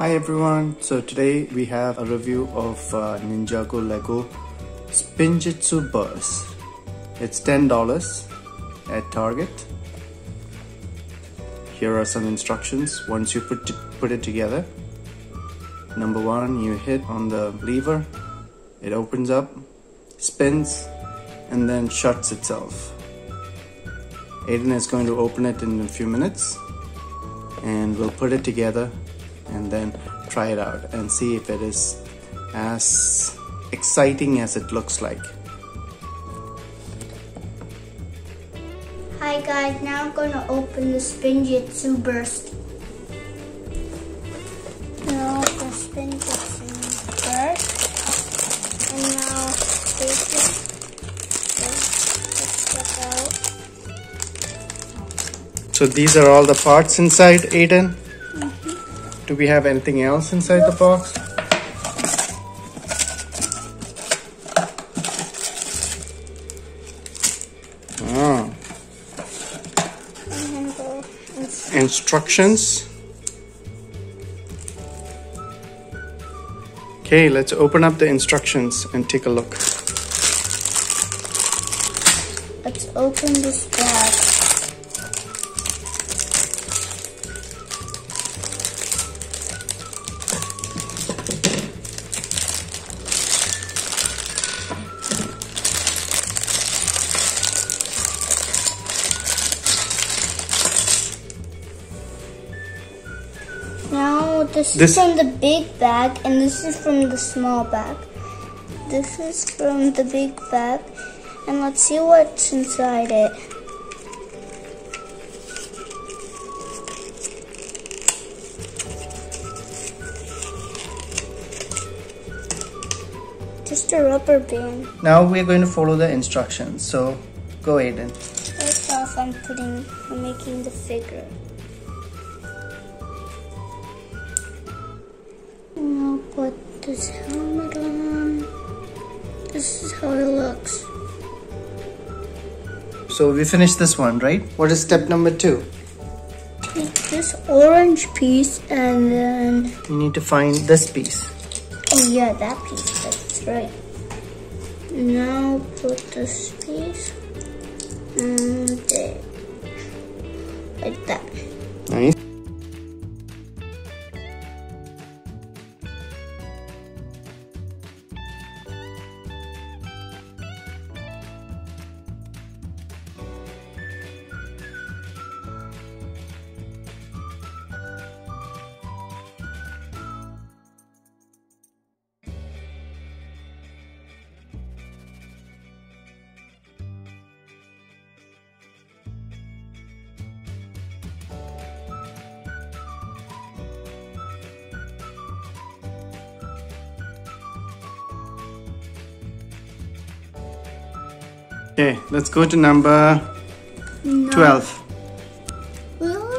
Hi everyone, so today we have a review of uh, Ninjago Lego Spinjitzu Burst. It's $10 at Target. Here are some instructions once you put, put it together. Number one, you hit on the lever, it opens up, spins, and then shuts itself. Aiden is going to open it in a few minutes and we'll put it together and then try it out and see if it is as exciting as it looks like. Hi guys, now I'm going to open the Spinjitzu Burst. Now the Spinjitzu Burst. And now take it. Let's out. So these are all the parts inside, Aiden? Do we have anything else inside the box? Oh. Instructions. Okay, let's open up the instructions and take a look. Let's open this bag. This, this, is from the big bag and this is from the small bag. This is from the big bag and let's see what's inside it. Just a rubber band. Now we're going to follow the instructions. So go Aiden. First off I'm putting I'm making the figure. Put this helmet on. Um, this is how it looks. So we finished this one, right? What is step number two? Take this orange piece and then... You need to find this piece. Oh yeah, that piece, that's right. Now put this piece and Okay, let's go to number no. 12.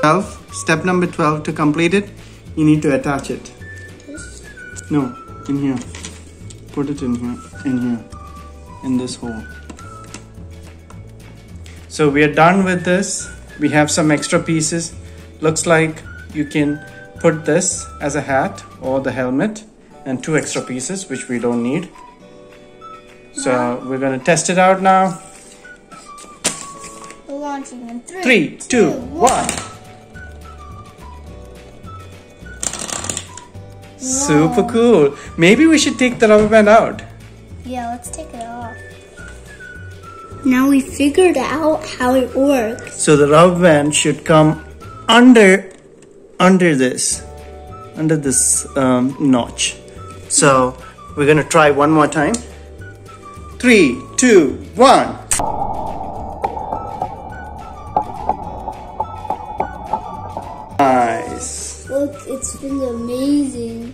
12. Step number 12 to complete it, you need to attach it. This? No, in here. Put it in here, in here, in this hole. So we are done with this. We have some extra pieces. Looks like you can put this as a hat or the helmet and two extra pieces which we don't need. So uh-huh. we're going to test it out now launching in three, three two, two, one. Super cool. Maybe we should take the rubber band out. Yeah, let's take it off. Now we figured out how it works. So the rubber band should come under, under this, under this um, notch. So we're gonna try one more time. Three, two, one. Look, it's amazing.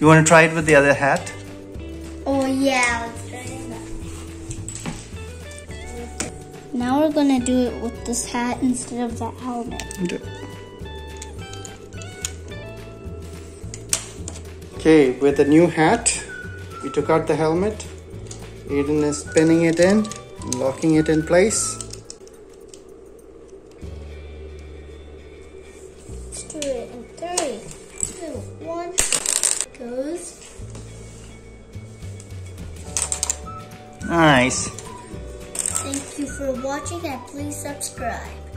You want to try it with the other hat? Oh yeah, let's try it. Now we're gonna do it with this hat instead of that helmet. Okay, with the new hat, we took out the helmet. Aiden is pinning it in, locking it in place. three, two, one, goes. Nice. Thank you for watching and please subscribe.